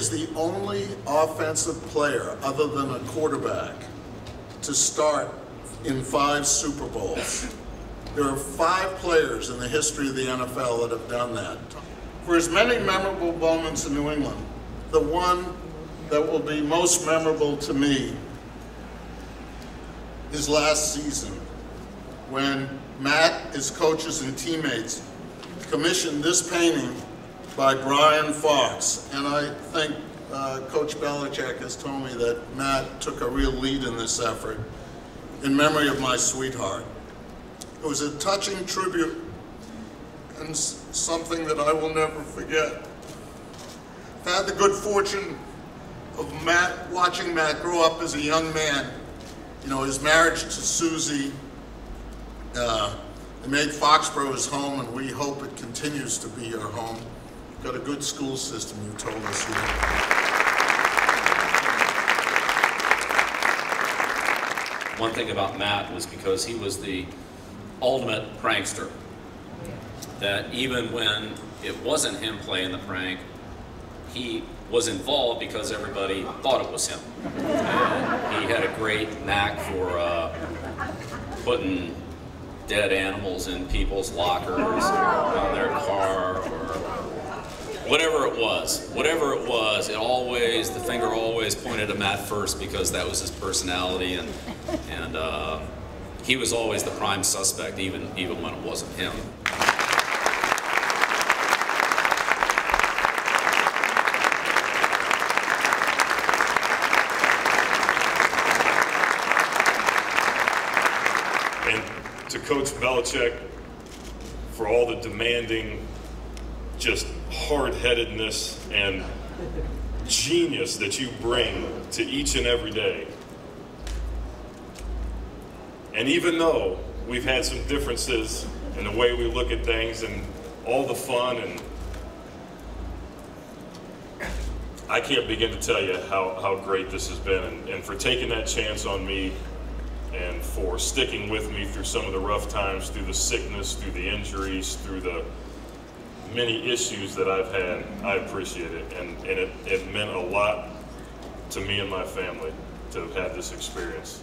is the only offensive player other than a quarterback to start in five Super Bowls. There are five players in the history of the NFL that have done that. For as many memorable moments in New England, the one that will be most memorable to me is last season when Matt, his coaches, and teammates commissioned this painting by Brian Fox. And I think uh, Coach Belichick has told me that Matt took a real lead in this effort in memory of my sweetheart. It was a touching tribute and something that I will never forget. I had the good fortune of Matt, watching Matt grow up as a young man. You know, his marriage to Susie, uh, it made Foxborough his home, and we hope it continues to be our home. Got a good school system, you told us here. One thing about Matt was because he was the ultimate prankster. That even when it wasn't him playing the prank, he was involved because everybody thought it was him. And he had a great knack for uh, putting dead animals in people's lockers, on their car, or whatever it was. Whatever it was, it always, the finger always pointed to Matt first because that was his personality, and, and uh, he was always the prime suspect, even, even when it wasn't him. And to Coach Belichick for all the demanding, just hard headedness and genius that you bring to each and every day. And even though we've had some differences in the way we look at things and all the fun and I can't begin to tell you how, how great this has been and, and for taking that chance on me and for sticking with me through some of the rough times, through the sickness, through the injuries, through the many issues that I've had. I appreciate it, and, and it, it meant a lot to me and my family to have had this experience.